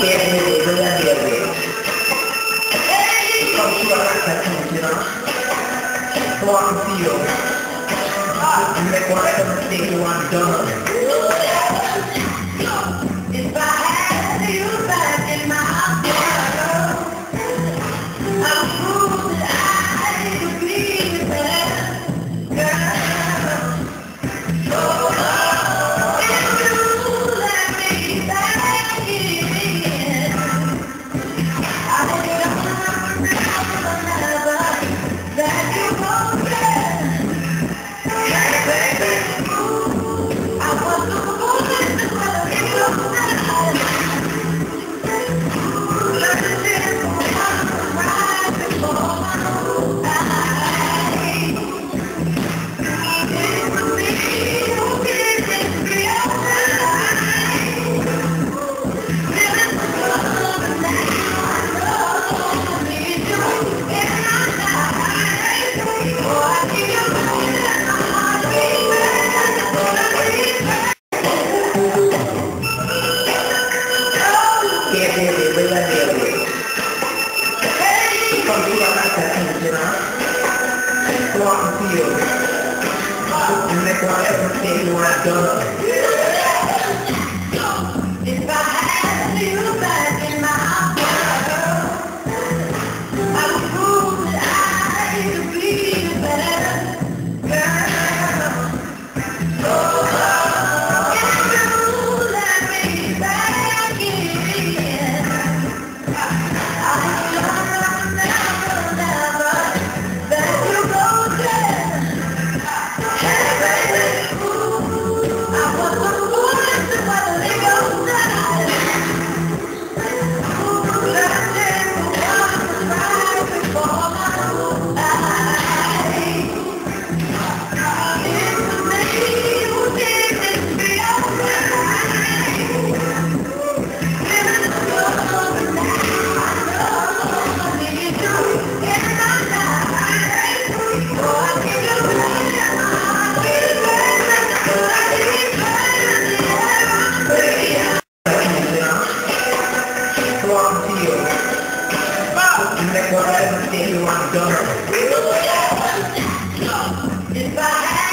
I'm gonna our acceptance, you know. I you. You. walk the field. And that's why everything when I've done That's what I want to see everyone go.